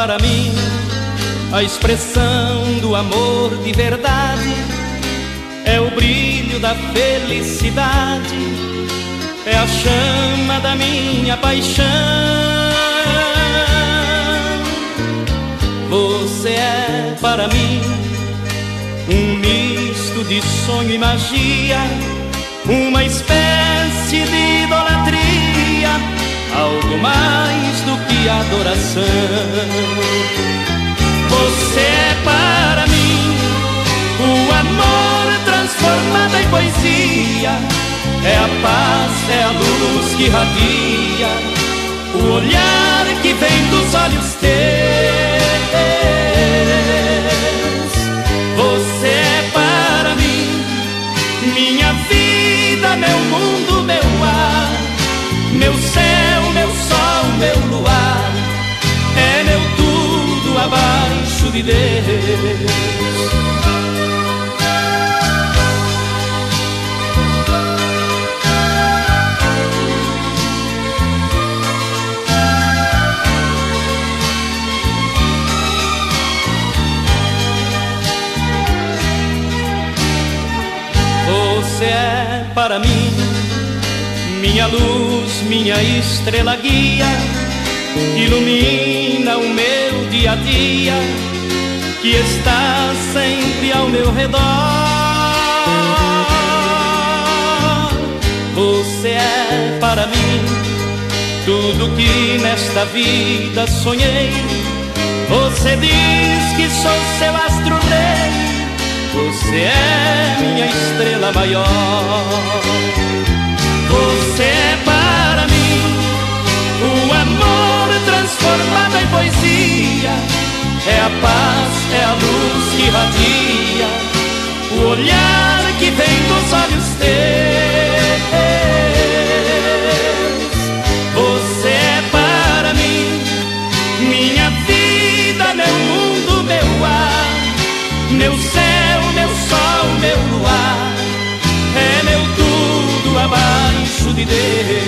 para mim a expressão do amor de verdade, é o brilho da felicidade, é a chama da minha paixão. Você é para mim um misto de sonho e magia, uma espécie Você é para mim o amor transformado em poesia. É a paz, é a luz que radia, o olhar que vem dos olhos teus. Você é para mim minha vida, meu mundo, meu ar, meu céu, Você é para mim minha luz, minha estrela guia, ilumina o meu dia a dia que está sempre ao meu redor. Você é para mim tudo que nesta vida sonhei. Você diz que sou seu astro rei. Você é minha estrela maior. Você é para mim o amor transformado em poesia é a paz, é a luz que radia, o olhar que vem dos olhos teus. Você é para mim, minha vida, meu mundo, meu ar, meu céu, meu sol, meu luar. É meu tudo abaixo de Deus.